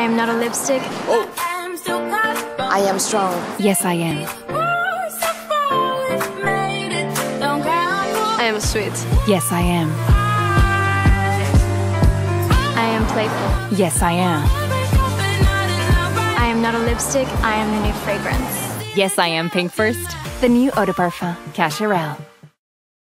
I am not a lipstick. Oh. I am strong. Yes, I am. Oh, I am sweet. Yes, I am. I am playful. Yes, I am. I am not a lipstick. I am the new fragrance. Yes, I am Pink First. The new Eau de Parfum, Cacharel.